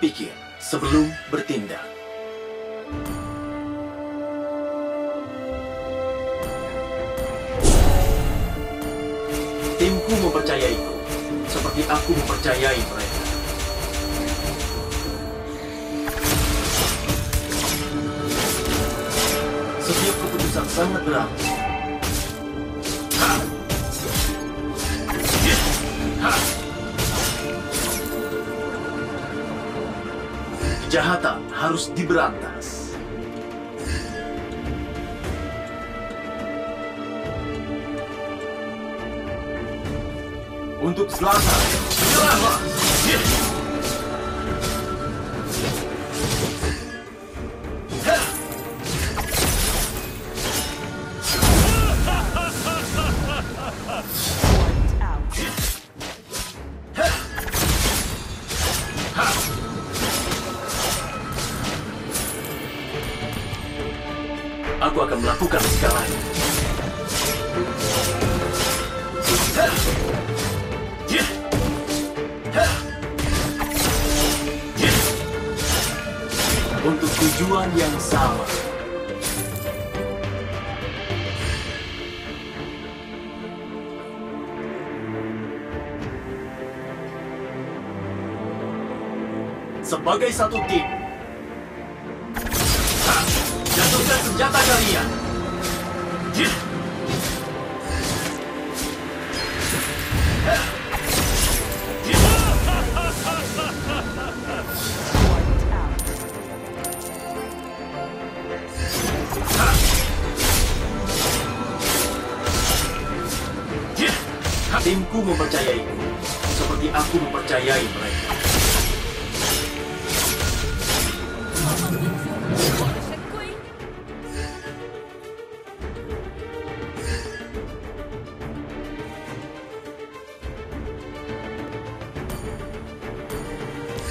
Berpikir sebelum bertindak. Timku mempercayaiku, seperti aku mempercayai mereka. Setiap keputusan sangat berat. Kejahatan harus diberantas. Untuk selatan, menyerahlah! Aku akan melakukan segalanya. Untuk tujuan yang sama. Sebagai satu tim, senjata kalian. Timku mempercayaiku, seperti aku mempercayai mereka.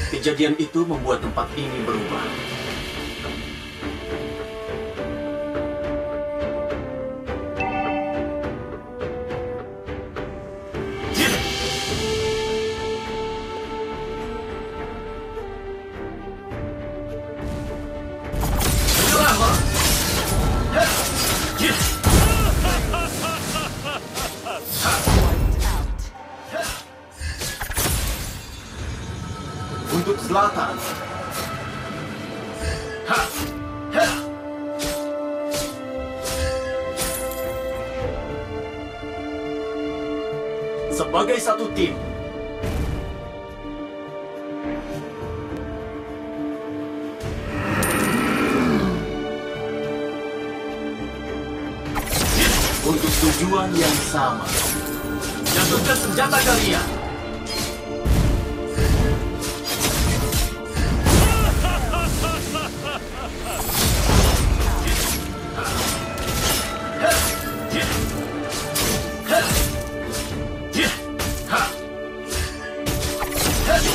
Kejadian itu membuat tempat ini berubah. Selatan. Sebagai satu tim, untuk tujuan yang sama. Jatuhkan senjata kalian.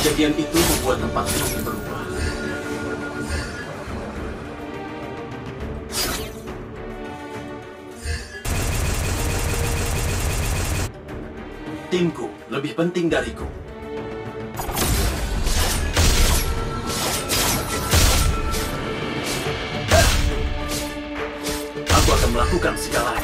Kejadian itu membuat tempat ini berubah. Timku lebih penting dariku. Aku akan melakukan segala